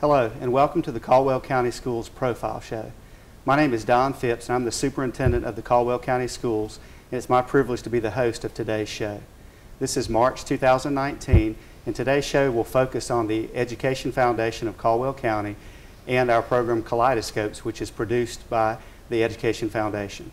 Hello, and welcome to the Caldwell County Schools Profile Show. My name is Don Phipps, and I'm the superintendent of the Caldwell County Schools, and it's my privilege to be the host of today's show. This is March 2019, and today's show will focus on the Education Foundation of Caldwell County and our program Kaleidoscopes, which is produced by the Education Foundation.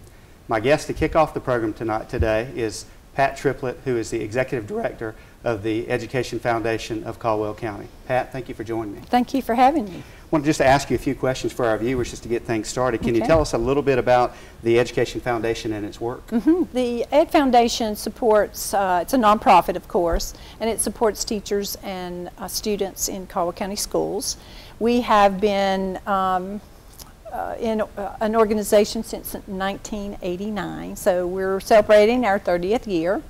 My guest to kick off the program tonight today is Pat Triplett, who is the Executive Director of the Education Foundation of Caldwell County. Pat, thank you for joining me. Thank you for having me. I want to just ask you a few questions for our viewers just to get things started. Can you tell us a little bit about the Education Foundation and its work? Mhm. The Ed Foundation supports, uh, it's a nonprofit, of course, and it supports teachers and uh, students in Caldwell County schools. We have been um, uh, in uh, an organization since 1989, so we're celebrating our 30th year.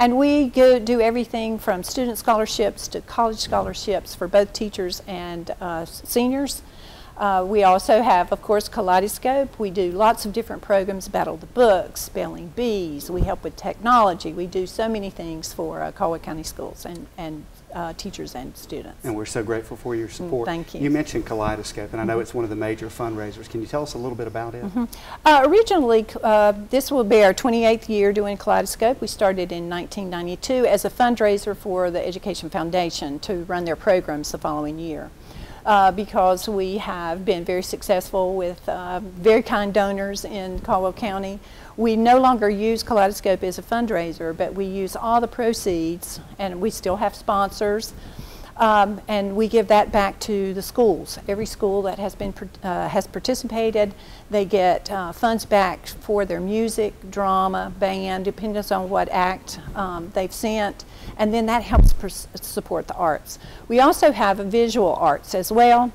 And we go, do everything from student scholarships to college scholarships for both teachers and uh, seniors. Uh, we also have, of course, Kaleidoscope. We do lots of different programs, Battle the Books, Spelling Bees. We help with technology. We do so many things for uh, Caldwell County schools and, and uh, teachers and students. And we're so grateful for your support. Mm, thank you. You mentioned Kaleidoscope, and I know it's one of the major fundraisers. Can you tell us a little bit about it? Uh, originally, uh, this will be our 28th year doing Kaleidoscope. We started in 1992 as a fundraiser for the Education Foundation to run their programs the following year. Uh, because we have been very successful with uh, very kind donors in Caldwell County. We no longer use Kaleidoscope as a fundraiser, but we use all the proceeds, and we still have sponsors. Um, and we give that back to the schools. Every school that has been uh, has participated, they get uh, funds back for their music, drama, band, depending on what act um, they've sent, and then that helps support the arts. We also have a visual arts as well.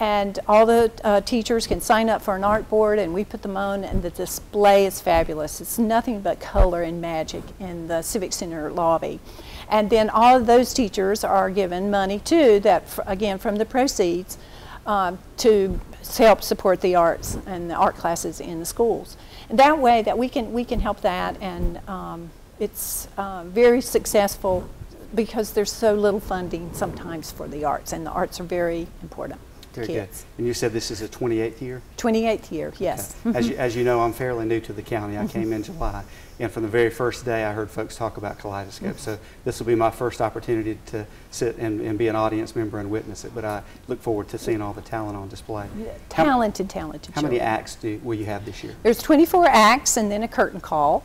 And all the uh, teachers can sign up for an art board, and we put them on, and the display is fabulous. It's nothing but color and magic in the Civic Center lobby. And then all of those teachers are given money too, that again from the proceeds, um, to help support the arts and the art classes in the schools. And that way, that we can we can help that, and um, it's uh, very successful because there's so little funding sometimes for the arts, and the arts are very important Very good. And you said this is a 28th year? 28th year, yes. Mm-hmm. As you, as you know, I'm fairly new to the county. I came in July, and from the very first day, I heard folks talk about Kaleidoscope. So this will be my first opportunity to sit and, and be an audience member and witness it. But I look forward to seeing all the talent on display. How- talented, talented How many acts do, will you have this year? There's 24 acts and then a curtain call.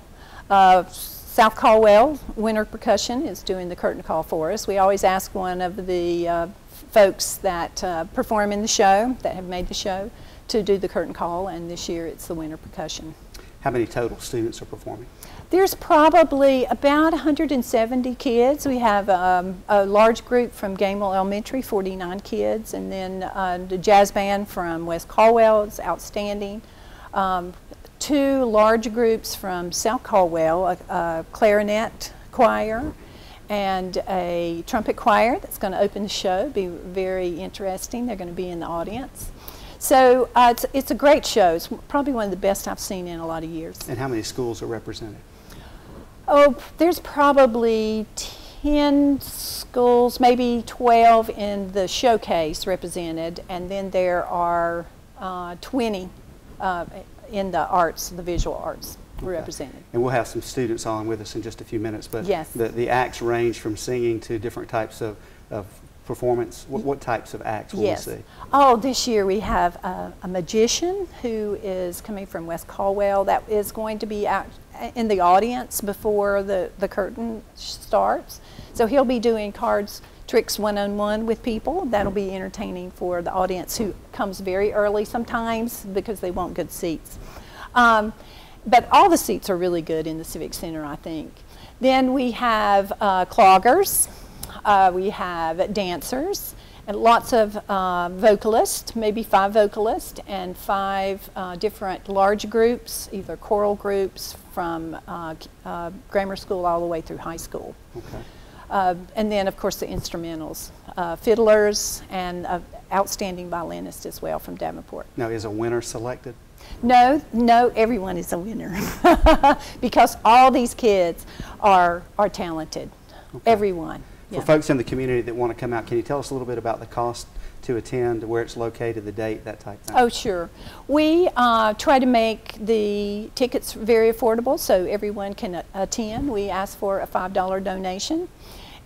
Uh, South Caldwell Winter Percussion is doing the curtain call for us. We always ask one of the uh, folks that uh, perform in the show, that have made the show, to do the curtain call, and this year it's the Winter Percussion. How many total students are performing? There's probably about 170 kids. We have um, a large group from Gamewell Elementary, 49 kids, and then uh, the jazz band from West Caldwell is outstanding. Um, two large groups from South Caldwell, a, a clarinet choir and a trumpet choir that's going to open the show. Be very interesting. They're going to be in the audience. So uh, it's, it's a great show. It's probably one of the best I've seen in a lot of years. And how many schools are represented? Oh, there's probably 10 schools, maybe 12 in the showcase represented, and then there are uh, 20 uh, in the arts, the visual arts represented. And we'll have some students on with us in just a few minutes. But Yes. the, the acts range from singing to different types of, of performance. What, what types of acts will yes. we see? Oh, this year we have a, a magician who is coming from West Caldwell that is going to be out in the audience before the, the curtain starts. So he'll be doing cards, tricks one on one with people. That'll be entertaining for the audience who comes very early sometimes because they want good seats. Um, but all the seats are really good in the Civic Center, I think. Then we have uh, cloggers, uh, we have dancers, and lots of uh, vocalists, maybe five vocalists, and five uh, different large groups, either choral groups from uh, uh, grammar school all the way through high school. Okay. And then, of course, the instrumentals, uh, fiddlers, and uh, outstanding violinist as well from Davenport. Now, is a winner selected? No, no, everyone is a winner because all these kids are are talented. Okay. Everyone. For Yeah. folks in the community that want to come out, can you tell us a little bit about the cost to attend, where it's located, the date, that type of thing? Oh, sure. We uh, try to make the tickets very affordable so everyone can a- attend. We ask for a $5 donation.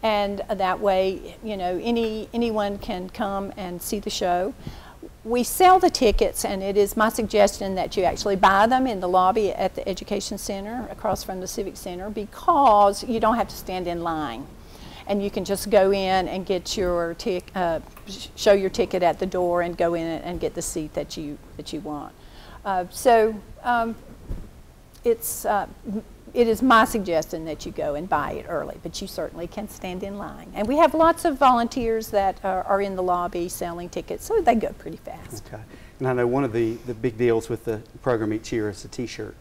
And that way, you know, any, anyone can come and see the show. We sell the tickets, and it is my suggestion that you actually buy them in the lobby at the Education Center across from the Civic Center because you don't have to stand in line and you can just go in and get your tic- uh, show your ticket at the door and go in and get the seat that you that you want. Uh, so um, it's uh, it is my suggestion that you go and buy it early, but you certainly can stand in line. And we have lots of volunteers that are, are in the lobby selling tickets, so they go pretty fast. Okay. And I know one of the, the big deals with the program each year is the T-shirt.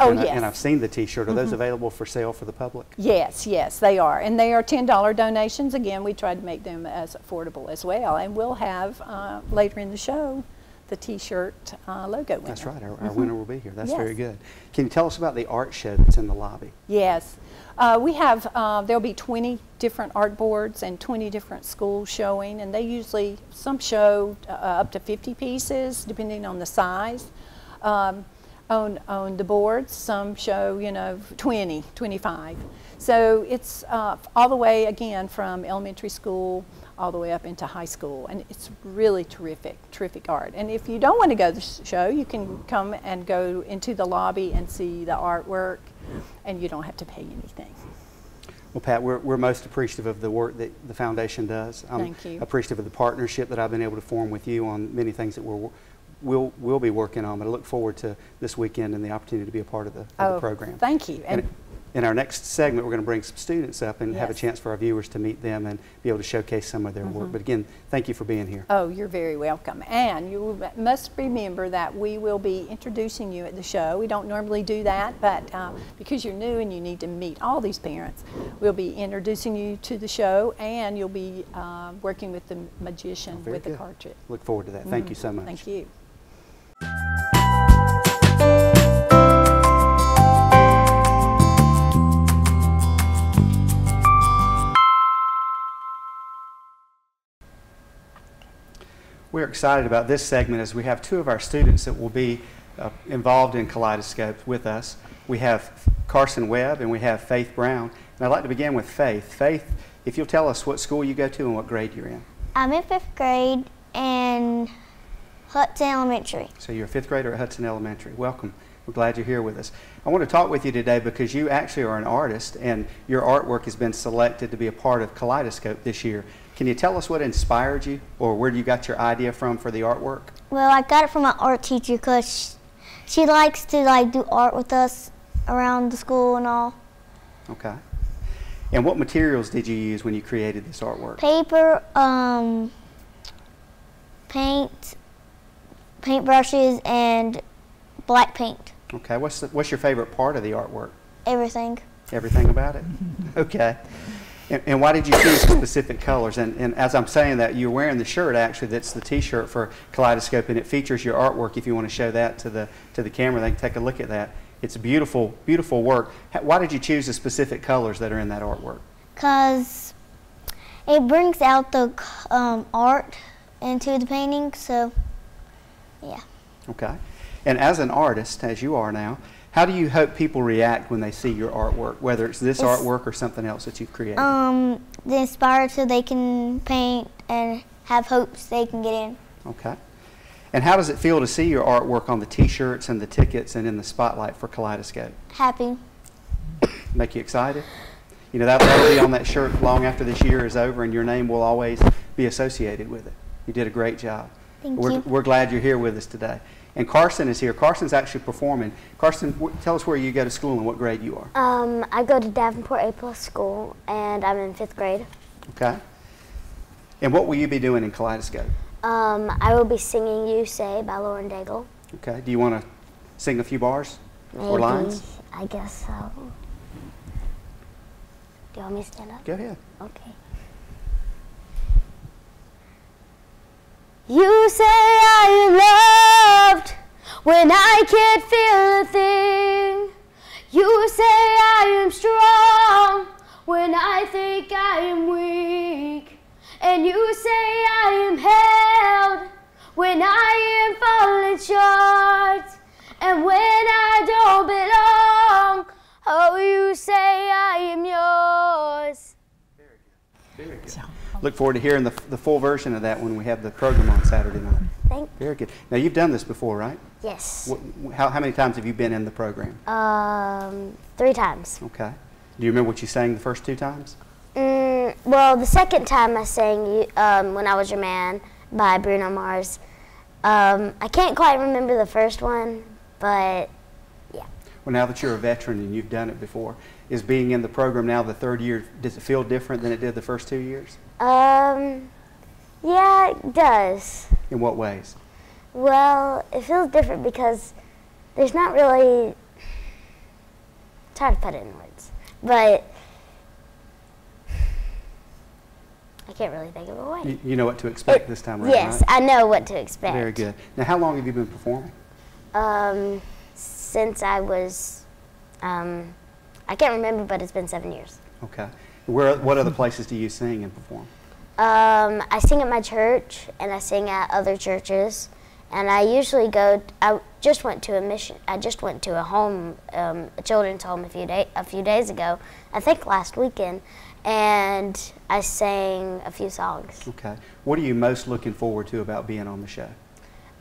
Oh, and I- yes. Mm-hmm. and I've seen the T-shirt. Are those available for sale for the public? Yes, yes, they are. And they are $10 donations. Again, we try to make them as affordable as well. And we'll have uh, later in the show the t shirt uh, logo winner. That's right. Our, our winner will be here. That's very good. Can you tell us about the art show that's in the lobby? Yes. Uh, we have, uh, there'll be 20 different art boards and 20 different schools showing, and they usually, some show uh, up to 50 pieces, depending on the size. Um, on, on the boards, some show, you know, 20, 25. So it's uh, all the way, again, from elementary school all the way up into high school, and it's really terrific, terrific art. And if you don't want to go to the show, you can come and go into the lobby and see the artwork, and you don't have to pay anything. Well, Pat, we're, we're most appreciative of the work that the foundation does. I'm Thank you. appreciative of the partnership that I've been able to form with you on many things that we're, we'll, we'll be working on. But I look forward to this weekend and the opportunity to be a part of the, of the oh, program. Oh, Thank you. And And in our next segment, we're going to bring some students up and have a chance for our viewers to meet them and be able to showcase some of their Mm-hmm. work. But again, thank you for being here. Oh, you're very welcome. And you must remember that we will be introducing you at the show. We don't normally do that, but um, because you're new and you need to meet all these parents, we'll be introducing you to the show and you'll be uh, working with the magician Very with the good. card trick. Look forward to that. Thank you so much. Thank you. We're excited about this segment as we have two of our students that will be uh, involved in Kaleidoscope with us. We have Carson Webb and we have Faith Brown. And I'd like to begin with Faith. Faith, if you'll tell us what school you go to and what grade you're in. I'm in fifth grade in Hudson Elementary. So you're a fifth grader at Hudson Elementary. Welcome. We're glad you're here with us. I want to talk with you today because you actually are an artist and your artwork has been selected to be a part of Kaleidoscope this year. Can you tell us what inspired you or where you got your idea from for the artwork? Well, I got it from my art teacher because she, she likes to like do art with us around the school and all. Okay. And what materials did you use when you created this artwork? Paper, um, paint, paint brushes, and black paint. Okay. What's, the, what's your favorite part of the artwork? Everything. Everything about it? Okay. And, and why did you choose specific colors? And, and as I'm saying that, you're wearing the shirt actually that's the T-shirt for Kaleidoscope, and it features your artwork. If you want to show that to the to the camera, they can take a look at that. It's beautiful, beautiful work. Why did you choose the specific colors that are in that artwork? Because it brings out the um, art into the painting, so yeah. Okay. And as an artist, as you are now, how do you hope people react when they see your artwork, whether it's this It's- artwork or something else that you've created? Um, they inspired so they can paint and have hopes they can get in. Okay. And how does it feel to see your artwork on the T-shirts and the tickets and in the spotlight for Kaleidoscope? Happy. Make you excited? You know, that, that'll be on that shirt long after this year is over, and your name will always be associated with it. You did a great job. Thank we're, you. We're glad you're here with us today. And Carson is here. Carson's actually performing. Carson, tell us where you go to school and what grade you are. Um, I go to Davenport A plus school, and I'm in fifth grade. Okay? And what will you be doing in Kaleidoscope? Um, I will be singing "You Say" by Lauren Daigle. Okay? Do you want to sing a few bars Maybe. or lines? I guess so. Do you want me to stand up? Go ahead. Okay. You say I am loved when I can't feel a thing. You say I am strong when I think I am weak. And you say I am held when I am falling short and when I don't belong. Oh, you say I am yours. Very good. Look forward to hearing the, the full version of that when we have the program on Saturday night. Thank you. Very good. Now, you've done this before, right? Yes. Wh- wh- How, how many times have you been in the program? Um, three times. Okay. Do you remember what you sang the first two times? Mm, well, the second time I sang you- um, When I Was Your Man by Bruno Mars. Um, I can't quite remember the first one, but Well, now that you're a veteran and you've done it before, is being in the program now the third year, does it feel different than it did the first two years? um, yeah, it does. In what ways? Well, it feels different because there's not really. It's hard to put it in words, but I can't really think of a way. You, you know what to expect It- this time around, Yes, right? I know what to expect. Very good. Now, how long have you been performing? Um, since I was, um, I can't remember, but it's been seven years. Okay. Where, what other places do you sing and perform? Um, I sing at my church and I sing at other churches, and I usually go. I just went to a mission. I just went to a home, um, a children's home, a few day, a few days ago. I think last weekend, and I sang a few songs. Okay. What are you most looking forward to about being on the show?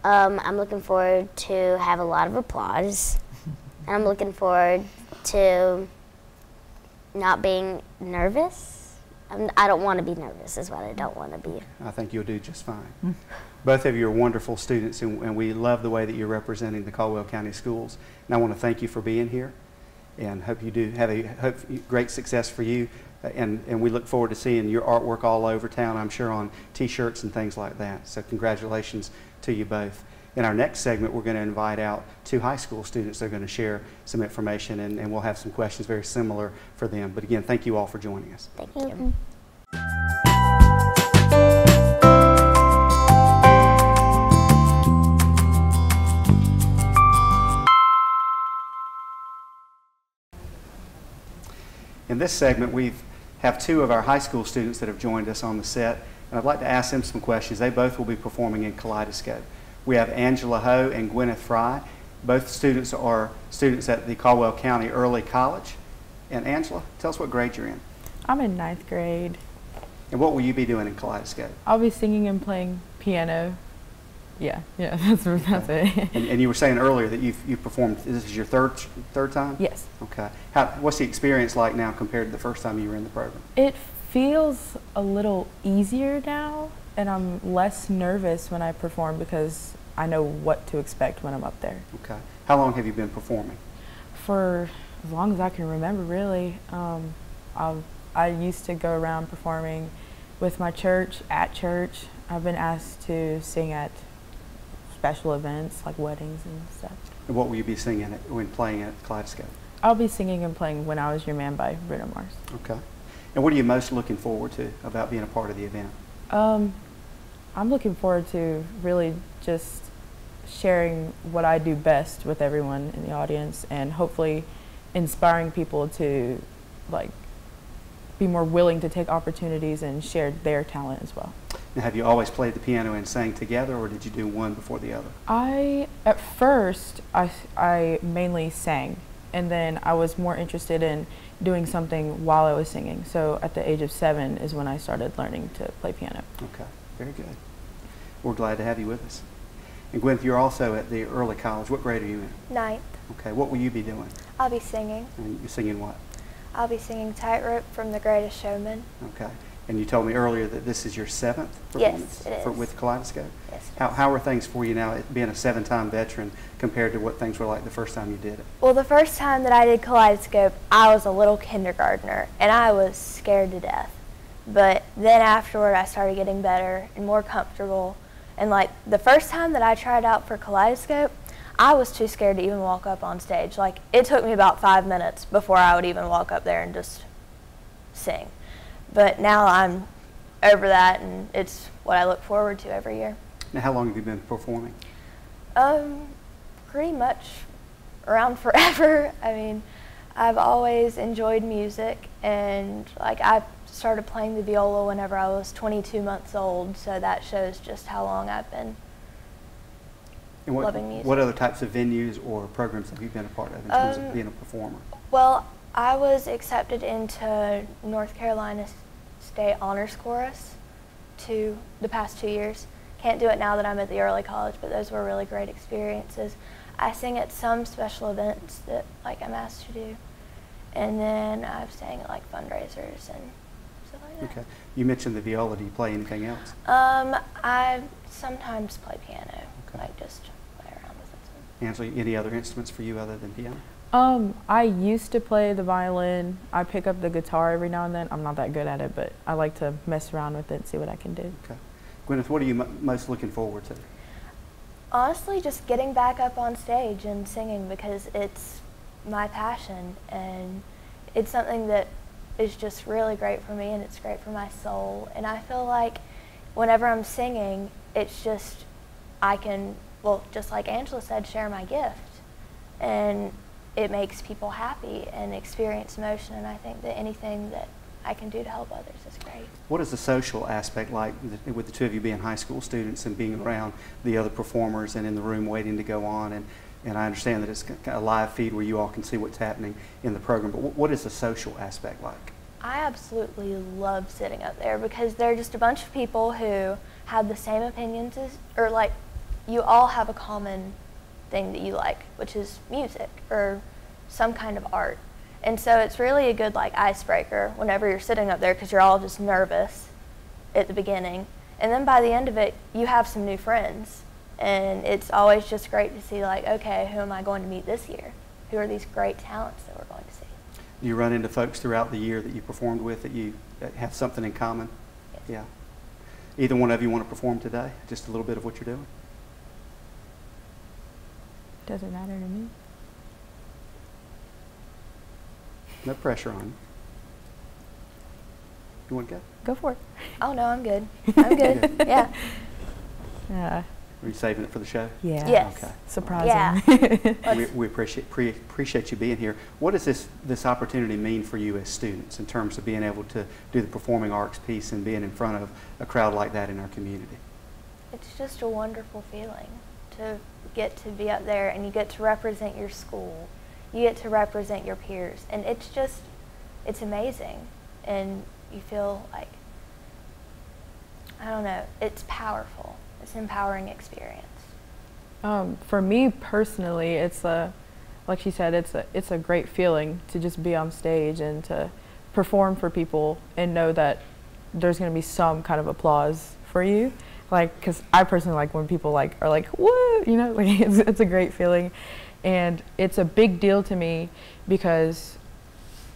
Um, I'm looking forward to have a lot of applause, and I'm looking forward to not being nervous. I'm, I don't want to be nervous. Is what I don't want to be. I think you'll do just fine. Both of you are wonderful students, and, and we love the way that you're representing the Caldwell County Schools. And I want to thank you for being here, and hope you do have a hope great success for you. Uh, And, and we look forward to seeing your artwork all over town, I'm sure, on T-shirts and things like that. So congratulations to you both. In our next segment, we're going to invite out two high school students. They're going to share some information, and, and we'll have some questions very similar for them. But again, thank you all for joining us. Thank you. In this segment, we have two of our high school students that have joined us on the set, and I'd like to ask them some questions. They both will be performing in Kaleidoscope. We have Angela Ho and Gwyneth Fry. Both students are students at the Caldwell County Early College. And Angela, tell us what grade you're in, I'm in ninth grade. and what will you be doing in Kaleidoscope? I'll be singing and playing piano. Yeah, yeah, that's that's it. And, and you were saying earlier that you've, you've performed, this is your third, third time? yes, Okay. How, what's the experience like now compared to the first time you were in the program? it feels a little easier now, and I'm less nervous when I perform because I know what to expect when I'm up there. Okay. How long have you been performing? For as long as I can remember, really. Um, I've, I used to go around performing with my church at church. I've been asked to sing at special events like weddings and stuff. And what will you be singing at, when playing at Kaleidoscope? I'll be singing and playing When I Was Your Man by Bruno Mars. Okay. And what are you most looking forward to about being a part of the event? Um, I'm looking forward to really just sharing what I do best with everyone in the audience and hopefully inspiring people to like be more willing to take opportunities and share their talent as well. Now, have you always played the piano and sang together, or did you do one before the other? I at first I I mainly sang and then I was more interested in doing something while I was singing. So at the age of 7 is when I started learning to play piano. Okay, very good. We're glad to have you with us. And Gwen, you're also at the early college. What grade are you in? Ninth, Okay, what will you be doing? I'll be singing. And you're singing what? I'll be singing Tightrope from The Greatest Showman. Okay. And you told me earlier that this is your seventh Yes, performance it for- with Kaleidoscope? Yes. How, how are things for you now, being a seven-time veteran, compared to what things were like the first time you did it? Well, the first time that I did Kaleidoscope, I was a little kindergartner and I was scared to death. But then afterward, I started getting better and more comfortable. And like the first time that I tried out for Kaleidoscope, I was too scared to even walk up on stage. Like it took me about five minutes before I would even walk up there and just sing. But now I'm over that and it's what I look forward to every year. Now, how long have you been performing? Um, pretty much around forever. I mean, I've always enjoyed music, and like I started playing the viola whenever I was 22 months old, so that shows just how long I've been And what, loving music. what other types of venues or programs have you been a part of in terms Um, of being a performer? Well, I was accepted into North Carolina State Honors Chorus to the past two years. Can't do it now that I'm at the early college, but those were really great experiences. I sing at some special events that like I'm asked to do, and then I've sang at like fundraisers and stuff like that. Okay. You mentioned the viola. Do you play anything else? Um, I sometimes play piano, Okay. like just play around with it. Angela, any other instruments for you other than piano? Um, I used to play the violin. I pick up the guitar every now and then. I'm not that good at it, but I like to mess around with it and see what I can do. Okay. Gwyneth, what are you mo- most looking forward to? Honestly, just getting back up on stage and singing because it's my passion and it's something that is just really great for me and it's great for my soul. And I feel like whenever I'm singing, it's just, I can, well, just like Angela said, share my gift. And it makes people happy and experience emotion. And I think that anything that I can do to help others is great. What is the social aspect like th- with the two of you being high school students and being around the other performers and in the room waiting to go on? And, and I understand that it's a live feed where you all can see what's happening in the program, but what is the social aspect like? I absolutely love sitting up there because they're just a bunch of people who have the same opinions as, or like, you all have a common thing that you like, which is music or some kind of art. And so it's really a good like icebreaker whenever you're sitting up there because you're all just nervous at the beginning. And then by the end of it, you have some new friends. And it's always just great to see like, okay, who am I going to meet this year? Who are these great talents that we're going to see? Do you run into folks throughout the year that you performed with that you that have something in common? Yes. Yeah. Either one of you want to perform today? Just a little bit of what you're doing? Doesn't matter to me. No pressure on you. You want to go? Go for it. Oh no, I'm good. I'm good. yeah. Yeah. Are you saving it for the show? Yeah. Yes. Okay. Surprising. Yeah. We, we appreciate, pre- appreciate you being here. What does this, this opportunity mean for you as students in terms of being able to do the performing arts piece and being in front of a crowd like that in our community? It's just a wonderful feeling to get to be up there and you get to represent your school. You get to represent your peers. And it's just, it's amazing. And you feel like, I don't know, it's powerful. It's an empowering experience. Um, for me personally, it's a, like she said, it's a it's a great feeling to just be on stage and to perform for people and know that there's going to be some kind of applause for you. Like, because I personally like when people like are like, "Whoa," you know, like it's it's a great feeling, and it's a big deal to me because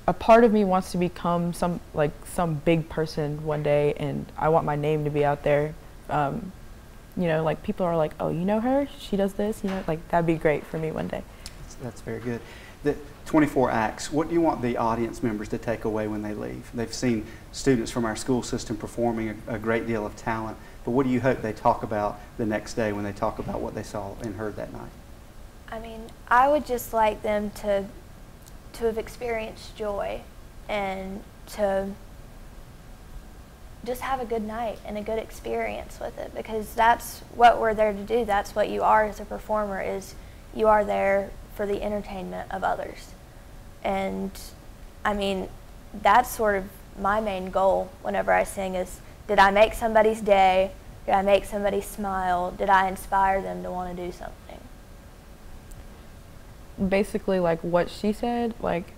a part of me wants to become some like some big person one day, and I want my name to be out there. Um, you know, like people are like, oh, you know her? She does this, you know, like that'd be great for me one day. That's, that's very good. The 24 acts, what do you want the audience members to take away when they leave? They've seen students from our school system performing a, a great deal of talent, but what do you hope they talk about the next day when they talk about what they saw and heard that night? I mean, I would just like them to to have experienced joy and to just have a good night and a good experience with it because that's what we're there to do. That's what you are as a performer is you are there for the entertainment of others. And I mean, that's sort of my main goal whenever I sing is did I make somebody's day? Did I make somebody smile? Did I inspire them to want to do something? Basically, like what she said, like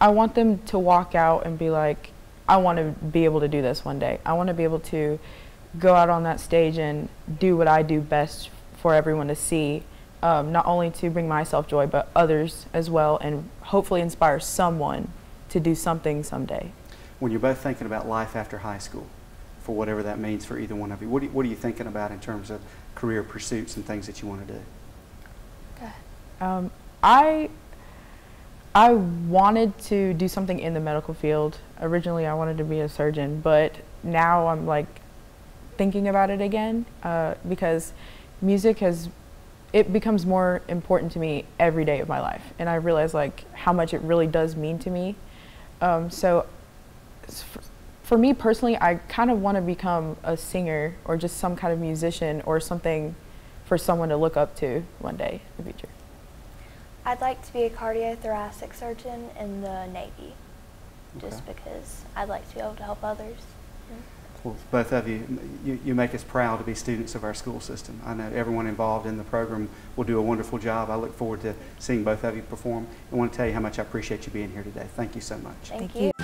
I want them to walk out and be like, I want to be able to do this one day. I want to be able to go out on that stage and do what I do best for everyone to see, um, not only to bring myself joy, but others as well, and hopefully inspire someone to do something someday. When you're both thinking about life after high school, for whatever that means for either one of you, what, do you, what are you thinking about in terms of career pursuits and things that you want to do? Um, I I wanted to do something in the medical field. Originally, I wanted to be a surgeon, but now I'm like thinking about it again uh, because music has it becomes more important to me every day of my life, and I realize like how much it really does mean to me. Um, so, s- f- for me personally, I kind of want to become a singer or just some kind of musician or something for someone to look up to one day in the future? I'd like to be a cardiothoracic surgeon in the Navy, just because I'd like to be able to help others. Well, both of you, you, you make us proud to be students of our school system. I know everyone involved in the program will do a wonderful job. I look forward to seeing both of you perform. I want to tell you how much I appreciate you being here today. Thank you so much. Thank, Thank you. you.